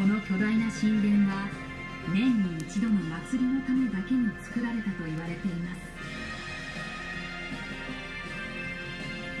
この巨大な神殿は年に一度の祭りのためだけに作られたと言われています。